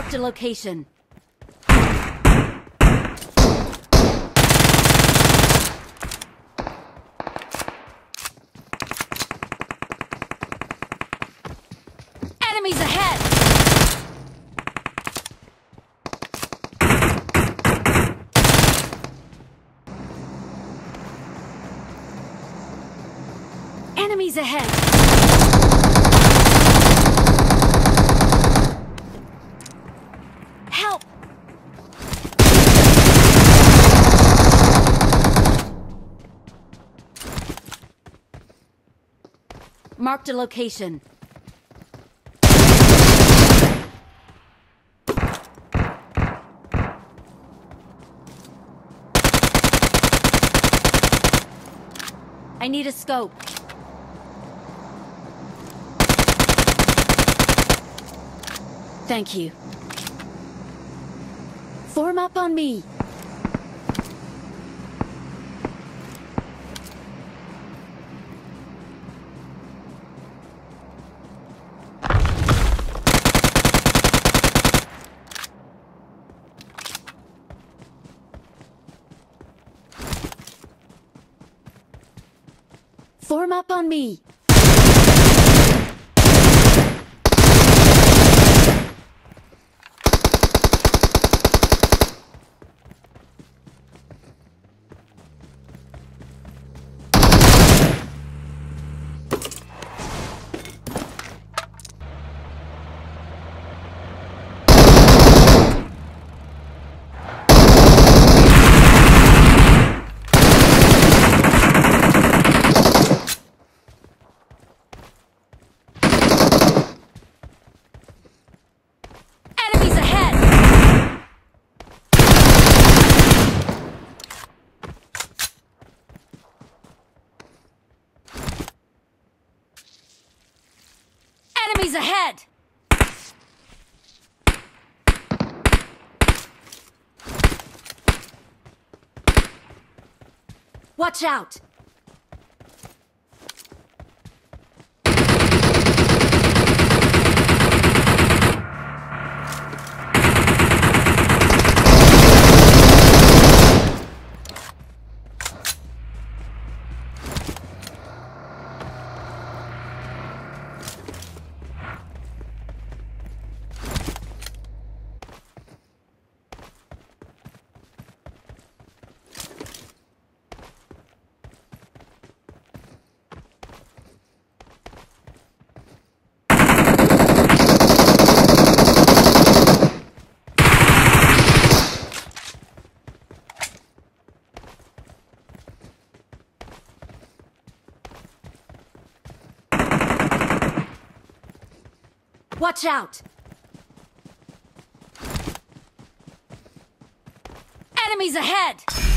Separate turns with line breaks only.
Marked a location. Enemies ahead! Enemies ahead! Marked a location. I need a scope. Thank you. Form up on me. Form up on me. Enemies ahead! Enemies ahead! Watch out! Watch out! Enemies ahead!